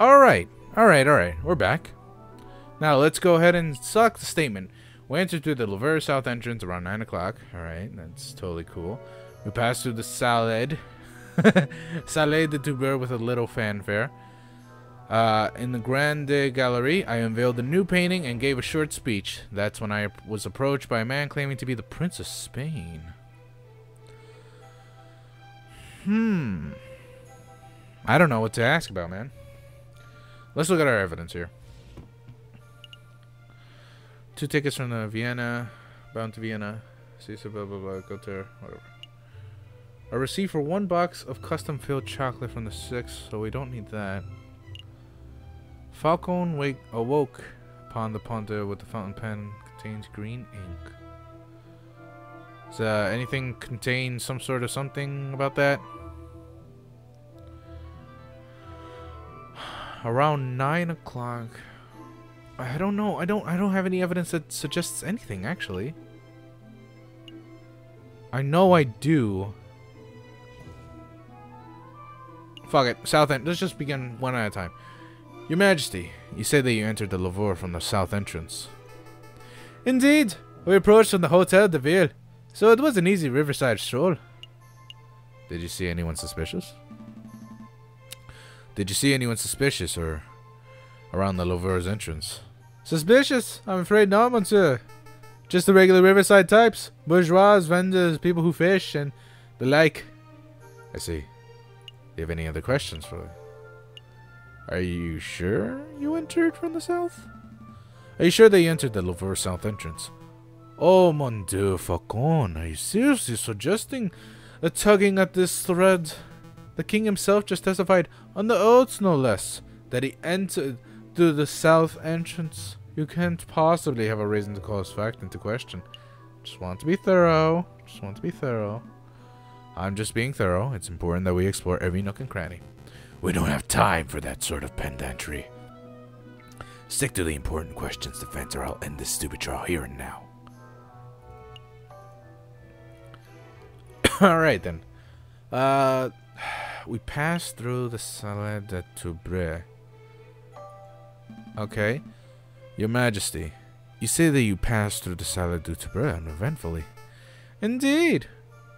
Alright, alright, alright. We're back. Now let's go ahead and select the statement. We entered through the Louvre South entrance around 9 o'clock. Alright, that's totally cool. We passed through the Salad. Salade de Tuber with a little fanfare. Uh, in the Grande Gallery, I unveiled a new painting and gave a short speech. That's when I was approached by a man claiming to be the Prince of Spain. Hmm. I don't know what to ask about, man. Let's look at our evidence here. Two tickets from the Vienna, bound to Vienna. Caesar, blah, blah, blah, go to whatever. A receipt for one box of custom filled chocolate from the 6th, so we don't need that. Falcon wake, awoke upon the ponder with the fountain pen contains green ink. Does uh, anything contain some sort of something about that? around nine o'clock. I don't know. I don't. I don't have any evidence that suggests anything. Actually, I know I do. Fuck it. South end. Let's just begin one at a time. Your Majesty, you say that you entered the Louvre from the south entrance. Indeed. We approached from the Hotel de Ville, so it was an easy riverside stroll. Did you see anyone suspicious? Did you see anyone suspicious or around the Louvre's entrance? Suspicious? I'm afraid not, monsieur. Just the regular riverside types. Bourgeois, vendors, people who fish, and the like. I see. Do you have any other questions for me? Are you sure you entered from the south? Are you sure you entered the Louvre south entrance? Oh, mon dieu, Falcon, are you seriously suggesting a tugging at this thread? The king himself just testified, on the oaths no less, that he entered through the south entrance. You can't possibly have a reason to call this fact into question. Just want to be thorough. Just want to be thorough. I'm just being thorough. It's important that we explore every nook and cranny. We don't have time for that sort of pedantry. Stick to the important questions, defense, or I'll end this stupid trial here and now. Alright then. Uh we passed through the Salle de Toubre. Okay. Your Majesty, you say that you passed through the Salle de Toubre uneventfully. Indeed.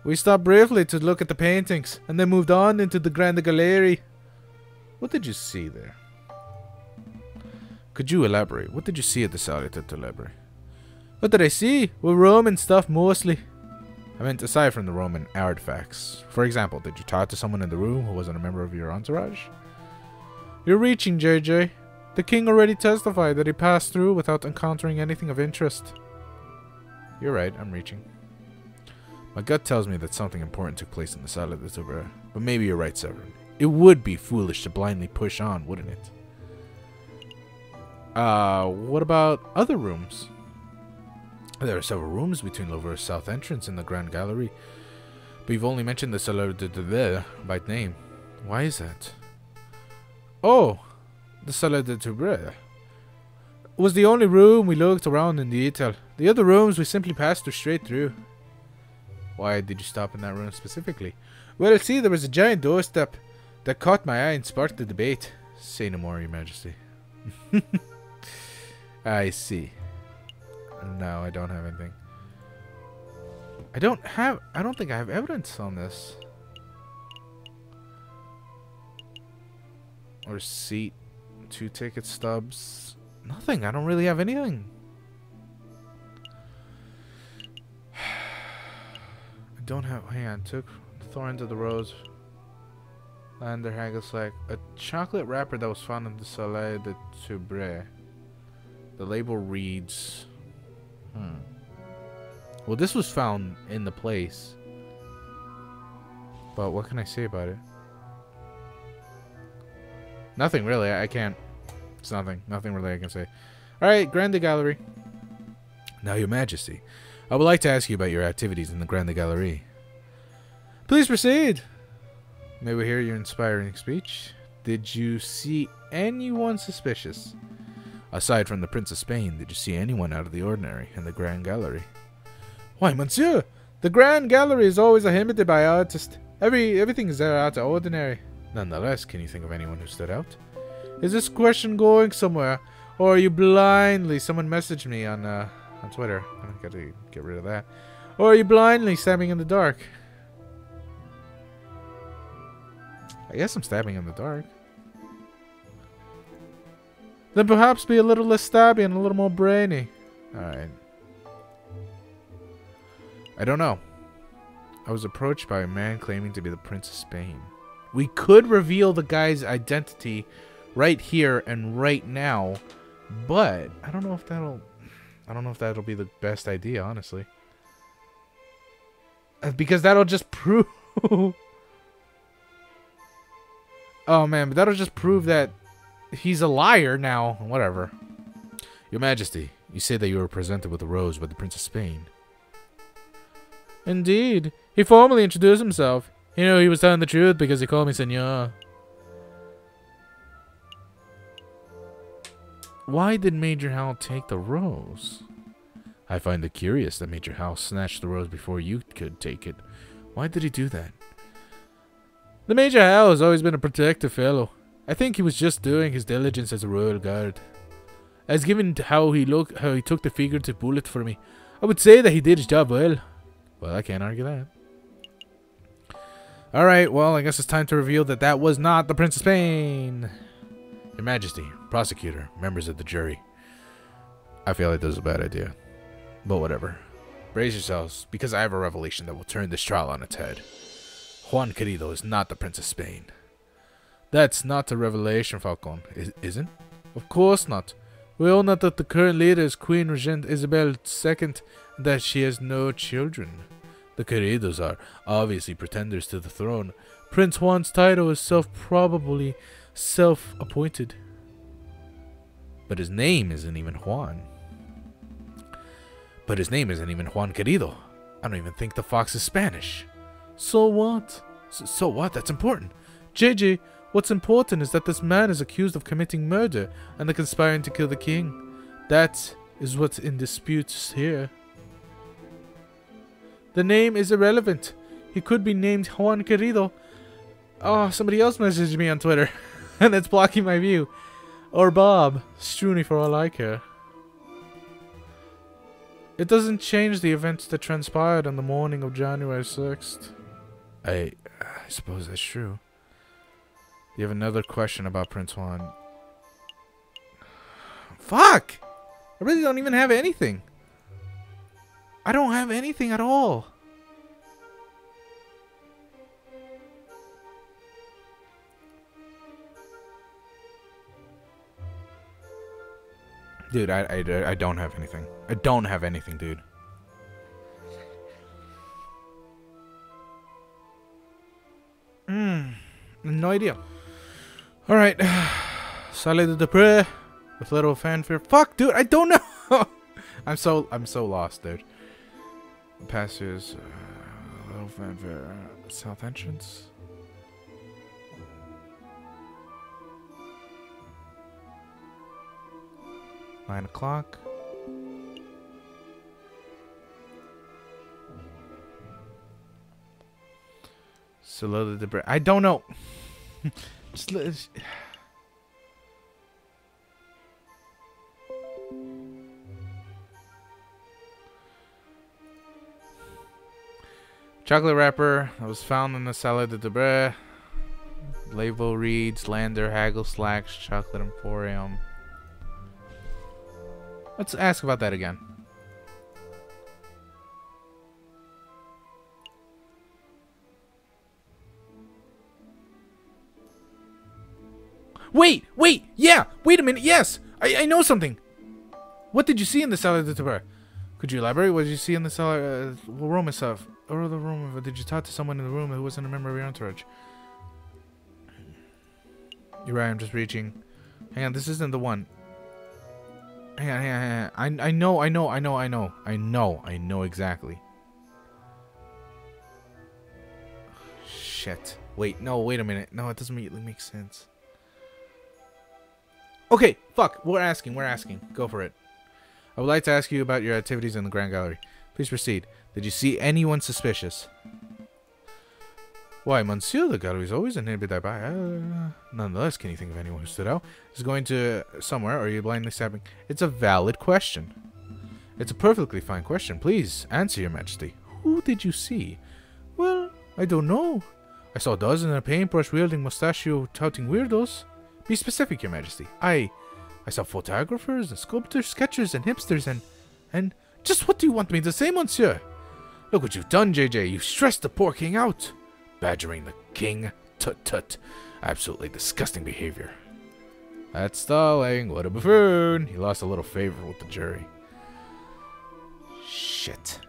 We stopped briefly to look at the paintings, and then moved on into the Grande Galerie. What did you see there? Could you elaborate? What did you see at the de Toubre? What did I see? Well, Roman stuff mostly. I meant aside from the Roman artifacts. For example, did you talk to someone in the room who wasn't a member of your entourage? You're reaching, JJ. The king already testified that he passed through without encountering anything of interest. You're right, I'm reaching. My gut tells me that something important took place in the Salle de Toubre, but maybe you're right, Severin. It would be foolish to blindly push on, wouldn't it? Uh, what about other rooms? There are several rooms between Louvre's south entrance and the Grand Gallery, but you've only mentioned the Salle de Toubre by name. Why is that? Oh, the Salle de Toubre was the only room we looked around in detail. The other rooms we simply passed straight through. Why did you stop in that room specifically? Well, see, there was a giant doorstep that caught my eye and sparked the debate. Say no more, Your Majesty. I see. No, I don't have anything. I don't have... I don't think I have evidence on this. Or seat. Two ticket stubs. Nothing. I don't really have anything. I don't have... Hang on. Took Thorns of the Rose. Lander like A chocolate wrapper that was found in the Salle de Toubre. The label reads... Hmm. Well, this was found in the place. But what can I say about it? Nothing really. I can't. It's nothing. Nothing really I can say. Alright, Grande Gallery. Now, Your Majesty, I would like to ask you about your activities in the Grande Gallery. Please proceed. May we hear your inspiring speech? Did you see anyone suspicious? Aside from the Prince of Spain, did you see anyone out of the ordinary in the Grand Gallery? Why, monsieur, the Grand Gallery is always inhabited by artists. Every everything is there out of ordinary. Nonetheless, can you think of anyone who stood out? Is this question going somewhere, or are you blindly? Someone messaged me on uh, on Twitter. I gotta get rid of that. Or are you blindly stabbing in the dark? I guess I'm stabbing in the dark. Then perhaps be a little less stabby and a little more brainy. Alright. I don't know. I was approached by a man claiming to be the Prince of Spain. We could reveal the guy's identity right here and right now, but I don't know if that'll I don't know if that'll be the best idea, honestly. Uh, because that'll just prove Oh man, but that'll just prove that he's a liar now. Whatever. Your Majesty, you say that you were presented with a rose by the Prince of Spain. Indeed. He formally introduced himself. You know, he was telling the truth because he called me senor. Why did Major Hal take the rose? I find it curious that Major Hal snatched the rose before you could take it. Why did he do that? The Major Hal has always been a protective fellow. I think he was just doing his diligence as a royal guard. As given how he looked, how he took the figurative bullet for me, I would say that he did his job well. Well, I can't argue that. Alright, well, I guess it's time to reveal that that was not the Prince of Spain. Your Majesty, prosecutor, members of the jury. I feel like this is a bad idea. But whatever. Brace yourselves, because I have a revelation that will turn this trial on its head. Juan Querido is not the Prince of Spain. That's not a revelation, Falcon, is isn't? Of course not. We all know that the current leader is Queen Regent Isabel II and that she has no children. The Queridos are obviously pretenders to the throne. Prince Juan's title is self-probably self-appointed. But his name isn't even Juan. But his name isn't even Juan Querido. I don't even think the fox is Spanish. So what? So, what? That's important. JJ, what's important is that this man is accused of committing murder and conspiring to kill the king. That is what's in dispute here. The name is irrelevant. He could be named Juan Querido. Oh, somebody else messaged me on Twitter, and it's blocking my view. Or Bob, Struni for all I care. It doesn't change the events that transpired on the morning of January 6th. I, I suppose that's true. You have another question about Prince Juan. Fuck! I really don't even have anything. I don't have anything at all. Dude, I, I, I don't have anything. I don't have anything, dude. Idea. Alright. Salad de Pré with little fanfare. Fuck, dude, I don't know. I'm so I'm so lost, dude. Passes. uh, little fanfare, south entrance. Nine o'clock. Solo the bread. I don't know. Just let. Chocolate wrapper that was found in the salad de Debre. Label reads Lander, Haggle, Slacks, Chocolate Emporium. Let's ask about that again. Wait, wait, yeah, wait a minute, yes, I, I know something. What did you see in the cellar of the Tabar? Could you elaborate? What did you see in the cellar, uh, room itself? Or the room, of did you talk to someone in the room who wasn't a member of your entourage? You're right, I'm just reaching. Hang on, this isn't the one. Hang on, hang on, hang on. I, I know, I know, I know, I know. I know, I know exactly. Shit. Wait, no, wait a minute. No, it doesn't immediately make sense. Okay, fuck. We're asking. We're asking. Go for it. I would like to ask you about your activities in the Grand Gallery. Please proceed. Did you see anyone suspicious? Why, Monsieur, the gallery is always inhibited by... Uh, nonetheless, can you think of anyone who stood out? Is going to somewhere, or are you blindly stabbing? It's a valid question. It's a perfectly fine question. Please, answer, your majesty. Who did you see? Well, I don't know. I saw a dozen in a paintbrush-wielding, mustachio-touting weirdos. Be specific, your majesty. I... I saw photographers and sculptors, sketchers and hipsters and... And... Just what do you want me to say, monsieur? Look what you've done, JJ. You've stressed the poor king out. Badgering the king? Tut tut. Absolutely disgusting behavior. That's stalling. What a buffoon. He lost a little favor with the jury. Shit.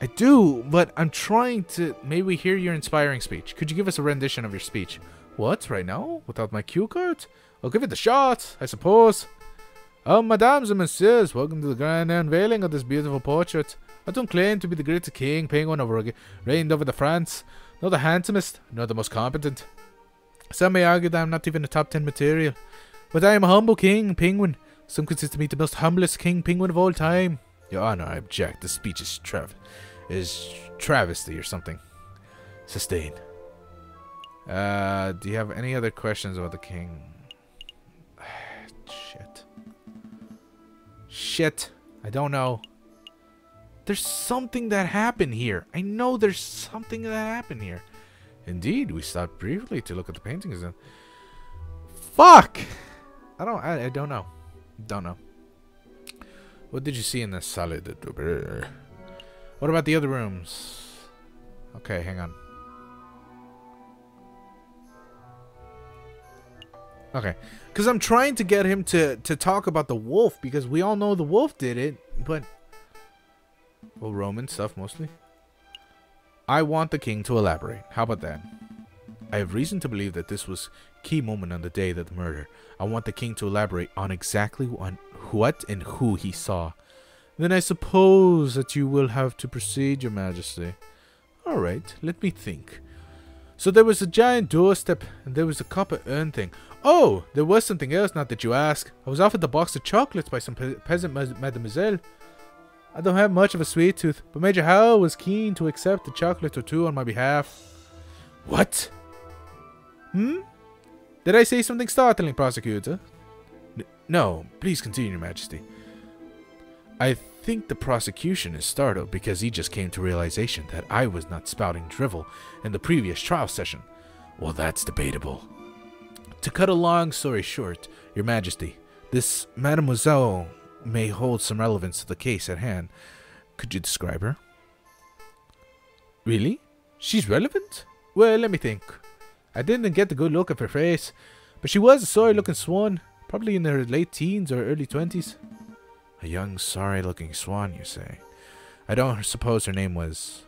I do, but I'm trying to... May we hear your inspiring speech? Could you give us a rendition of your speech? What, right now? Without my cue card? I'll give it a shot, I suppose. Um, oh, mesdames and messieurs, welcome to the grand unveiling of this beautiful portrait. I don't claim to be the greatest king penguin ever reigned over the France, nor the handsomest, nor the most competent. Some may argue that I'm not even a top 10 material, but I am a humble king penguin. Some consider me the most humblest king penguin of all time. Your Honor, I object. The speech is trav is travesty or something. Sustain. Uh, do you have any other questions about the king? Shit. Shit. I don't know. There's something that happened here. I know there's something that happened here. Indeed, we stopped briefly to look at the paintings and... Fuck! I don't, I, I don't know. Don't know. What did you see in the salad? What about the other rooms? Okay, hang on. Okay. Because I'm trying to get him to, to talk about the wolf because we all know the wolf did it, but... Well, Roman stuff mostly. I want the king to elaborate. How about that? I have reason to believe that this was key moment on the day of the murder. I want the king to elaborate on exactly on what and who he saw. Then I suppose that you will have to proceed, your majesty. Alright, let me think. So there was a giant doorstep, and there was a copper urn thing. Oh, there was something else, not that you ask. I was offered a box of chocolates by some pe peasant mademoiselle. I don't have much of a sweet tooth, but Major Howell was keen to accept a chocolate or two on my behalf. What? Hmm? Did I say something startling, prosecutor? N no, please continue, your majesty. I think the prosecution is startled because he just came to realization that I was not spouting drivel in the previous trial session. Well, that's debatable. To cut a long story short, Your Majesty, this Mademoiselle may hold some relevance to the case at hand. Could you describe her? Really? She's relevant? Well, let me think. I didn't get a good look at her face, but she was a sorry-looking swan, probably in her late teens or early twenties. A young, sorry-looking swan, you say? I don't suppose her name was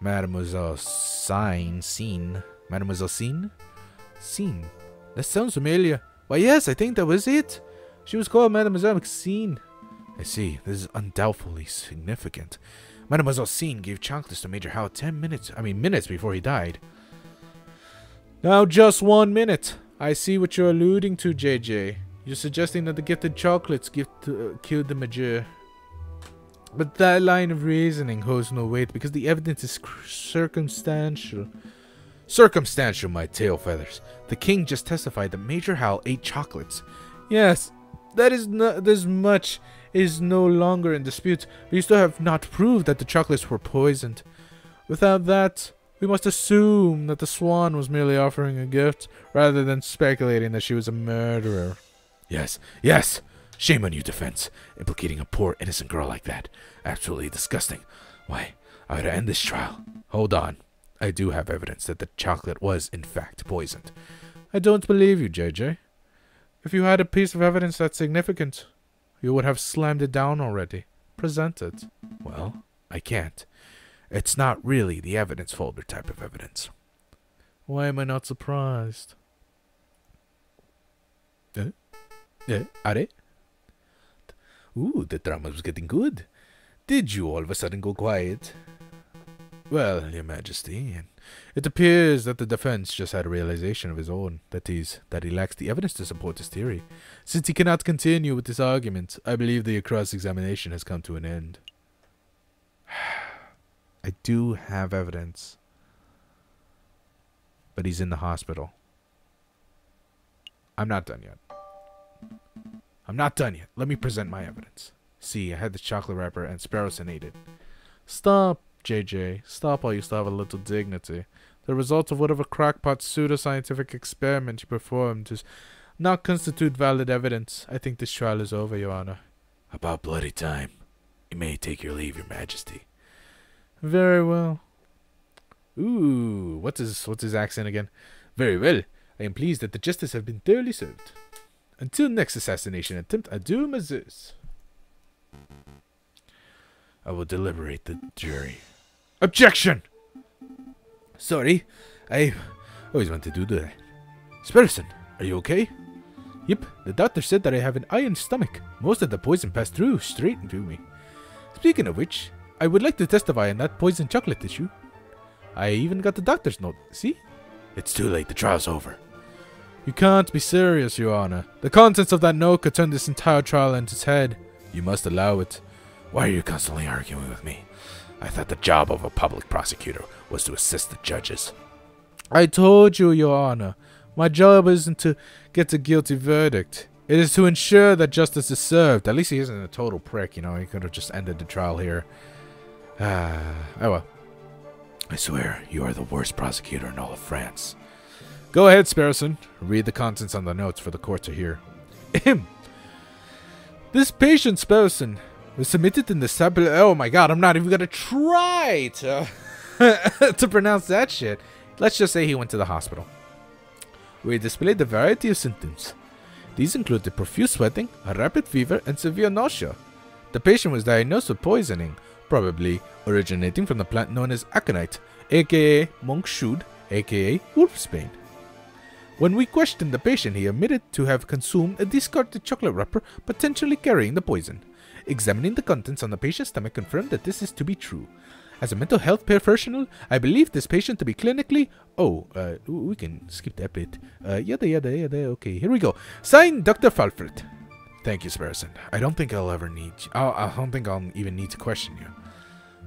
Mademoiselle Sine, Scene. Mademoiselle Scene? Scene. That sounds familiar. Why, yes, I think that was it. She was called Mademoiselle Maxine. I see. This is undoubtedly significant. Mademoiselle Scene gave chocolates to Major Howe ten minutes, I mean minutes before he died. Now just one minute. I see what you're alluding to, JJ. You're suggesting that the gifted chocolates gift, uh, killed the Major. But that line of reasoning holds no weight because the evidence is circumstantial. Circumstantial, my tail feathers. The king just testified that Major Hal ate chocolates. Yes, that is not this much is no longer in dispute, you still have not proved that the chocolates were poisoned. Without that, we must assume that the swan was merely offering a gift, rather than speculating that she was a murderer. Yes, yes! Shame on you, defense, implicating a poor innocent girl like that. Absolutely disgusting. Why, I ought to end this trial. Hold on. I do have evidence that the chocolate was, in fact, poisoned. I don't believe you, JJ. If you had a piece of evidence that's significant, you would have slammed it down already. Present it. Well, I can't. It's not really the evidence folder type of evidence. Why am I not surprised? Eh? Eh? are? Ooh, the drama was getting good. Did you all of a sudden go quiet? Well, Your Majesty, it appears that the defense just had a realization of his own, that is, that he lacks the evidence to support his theory. Since he cannot continue with this argument, I believe the cross-examination has come to an end. I do have evidence. But he's in the hospital. I'm not done yet. I'm not done yet. Let me present my evidence. See, I had the chocolate wrapper and Sparrowson ate it. Stop, JJ. Stop while you still have a little dignity. The result of whatever crackpot pseudoscientific experiment you performed does not constitute valid evidence. I think this trial is over, Your Honor. About bloody time. You may take your leave, Your Majesty. Very well. Ooh, what's his what's his accent again? Very well. I am pleased that the justice have been thoroughly served. Until next assassination attempt, adieu, Mazus. I will deliberate the jury. Objection! Sorry, I always wanted to do that. Sparrowson, are you okay? Yep, the doctor said that I have an iron stomach. Most of the poison passed through, straight into me. Speaking of which, I would like to testify on that poison chocolate issue. I even got the doctor's note. See? It's too late. The trial's over. You can't be serious, Your Honor. The contents of that note could turn this entire trial on its head. You must allow it. Why are you constantly arguing with me? I thought the job of a public prosecutor was to assist the judges. I told you, Your Honor. My job isn't to get a guilty verdict. It is to ensure that justice is served. At least he isn't a total prick, you know. He could have just ended the trial here. Ah, oh well. I swear, you are the worst prosecutor in all of France. Go ahead, Sparrowson. Read the contents on the notes for the court to hear. This patient, Sparrowson, was submitted in the sub. Oh my god, I'm not even gonna try to to pronounce that shit. Let's just say he went to the hospital. We displayed a variety of symptoms. These included profuse sweating, a rapid fever, and severe nausea. The patient was diagnosed with poisoning, probably originating from the plant known as aconite, aka monkshood, aka wolfsbane. When we questioned the patient, he admitted to have consumed a discarded chocolate wrapper, potentially carrying the poison. Examining the contents on the patient's stomach confirmed that this is to be true. As a mental health professional, I believe this patient to be clinically. Oh, uh, we can skip that bit. Uh, yada yada yada. Okay, here we go. Signed, Dr. Falfred. Thank you, Sparrowson. I don't think I'll ever need. I'll, I don't think I'll even need to question you.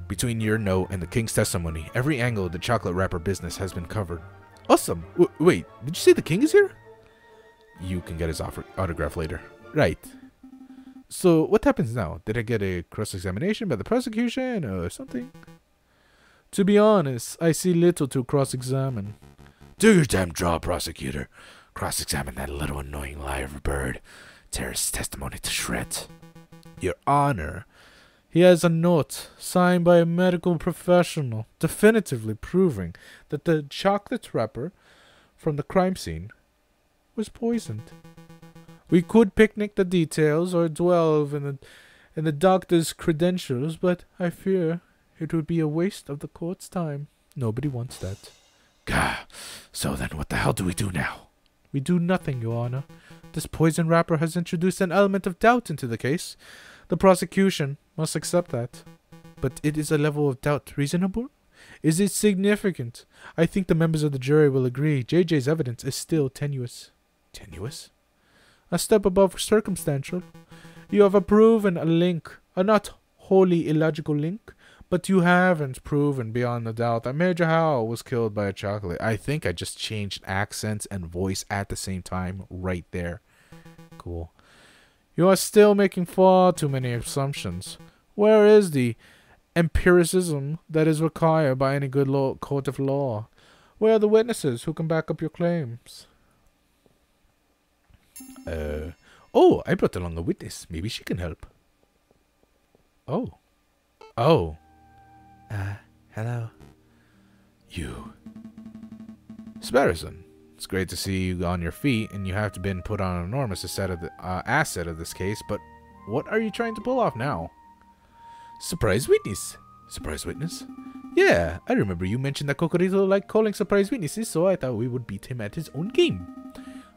Between your note and the king's testimony, every angle of the chocolate wrapper business has been covered. Awesome. W wait, did you say the king is here? You can get his autograph later. Right. So what happens now? Did I get a cross-examination by the prosecution or something? To be honest, I see little to cross-examine. Do your damn job, prosecutor. Cross-examine that little annoying liar of a bird. Tear his testimony to shreds. Your Honor, he has a note signed by a medical professional definitively proving that the chocolate wrapper from the crime scene was poisoned. We could picnic the details or dwell in the, in the doctor's credentials, but I fear it would be a waste of the court's time. Nobody wants that. Gah. So then what the hell do we do now? We do nothing, Your Honor. This poison wrapper has introduced an element of doubt into the case. The prosecution must accept that. But it is a level of doubt reasonable? Is it significant? I think the members of the jury will agree JJ's evidence is still tenuous. Tenuous? A step above circumstantial. You have proven a link, a not wholly illogical link, but you haven't proven beyond a doubt that Major Howell was killed by a chocolate. I think I just changed accents and voice at the same time right there. Cool. You are still making far too many assumptions. Where is the empiricism that is required by any good law, court of law? Where are the witnesses who can back up your claims? Uh, oh, I brought along a witness. Maybe she can help. Oh. Oh. Uh, hello. You. Sparrowson. It's great to see you on your feet, and you have been put on an enormous asset of, the, uh, asset of this case, but what are you trying to pull off now? Surprise witness. Surprise witness? Yeah, I remember you mentioned that Cocorito liked calling surprise witnesses, so I thought we would beat him at his own game.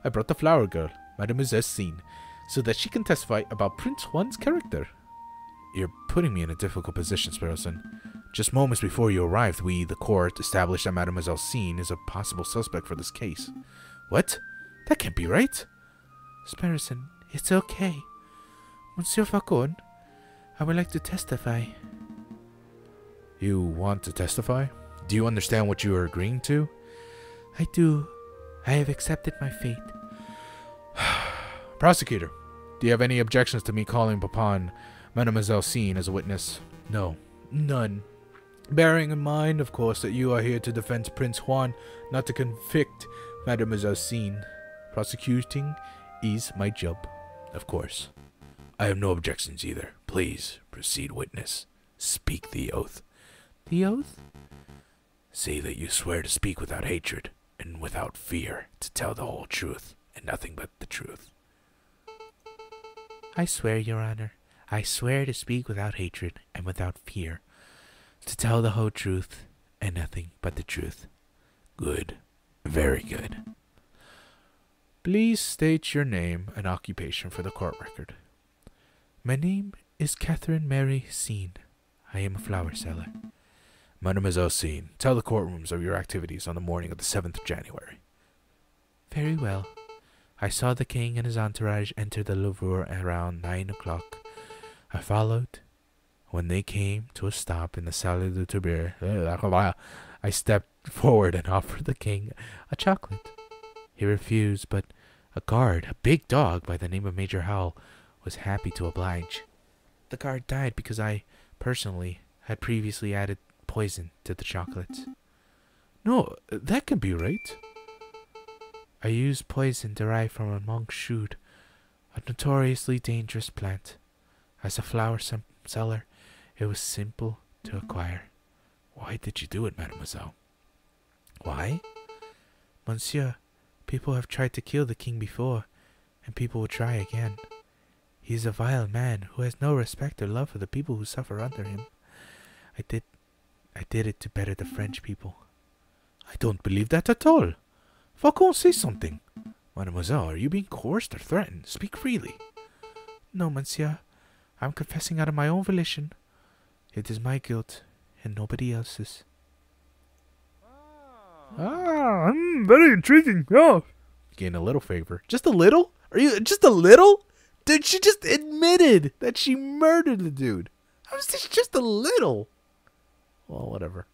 I brought the flower girl, Mademoiselle Scene, so that she can testify about Prince Juan's character. You're putting me in a difficult position, Sparrowson. Just moments before you arrived, we, the court, established that Mademoiselle Scene is a possible suspect for this case. What? That can't be right. Sparrowson, it's okay. Monsieur Falcon, I would like to testify. You want to testify? Do you understand what you are agreeing to? I do. I have accepted my fate. Prosecutor, do you have any objections to me calling upon Mademoiselle Scene as a witness? No, none. Bearing in mind, of course, that you are here to defend Prince Juan, not to convict Mademoiselle Scene. Prosecuting is my job, of course. I have no objections either. Please proceed, witness. Speak the oath. The oath? Say that you swear to speak without hatred and without fear, to tell the whole truth and nothing but the truth. I swear, Your Honor. I swear to speak without hatred and without fear, to tell the whole truth and nothing but the truth. Good. Very good. Please state your name and occupation for the court record. My name is Catherine Mary Scene. I am a flower seller. Mademoiselle Scene, tell the courtrooms of your activities on the morning of the 7th of January. Very well. I saw the king and his entourage enter the Louvre around nine o'clock. I followed. When they came to a stop in the Salle du Tourbillon, I stepped forward and offered the king a chocolate. He refused, but a guard, a big dog by the name of Major Howell, was happy to oblige. The guard died because I, personally, had previously added poison to the chocolate. No, that can be right. I used poison derived from a monkshood, a notoriously dangerous plant. As a flower seller, it was simple to mm-hmm. acquire. Why did you do it, mademoiselle? Why? Monsieur, people have tried to kill the king before, and people will try again. He is a vile man who has no respect or love for the people who suffer under him. I did I did it to better the French people. I don't believe that at all. Falcon, say something. Mademoiselle, are you being coerced or threatened? Speak freely. No, monsieur. I'm confessing out of my own volition. It is my guilt, and nobody else's. Ah, mm, very intriguing. Oh, gain a little favor. Just a little? Are you just a little? Dude, she just admitted that she murdered the dude. How is this just a little? Well, whatever.